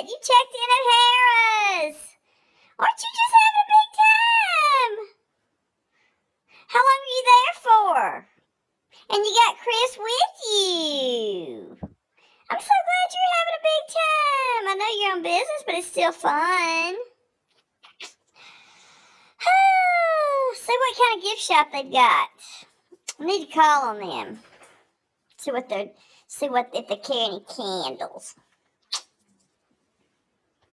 it! You checked in at Harrah's! Aren't you just having a big time? How long were you there for? And you got Chris with you. I'm so glad you're having a big time. I know you're on business, but it's still fun. See what kind of gift shop they got. I need to call on them. See what they're see what if they carry any candles.